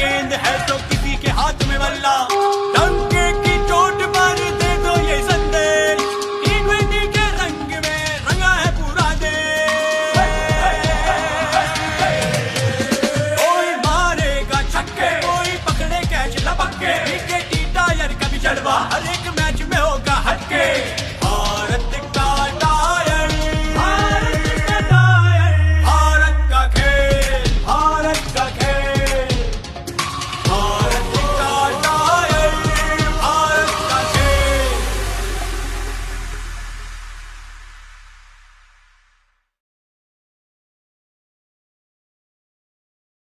गेंद है तो किसी के हाथ में बल्ला। डंके की चोट पर दे दो ये संदेश। टी के रंग में रंगा है पूरा देश। कोई मारेगा छक्के, कोई पकड़े कैच लपक्के। टीटा टायर कभी चढ़वा हर एक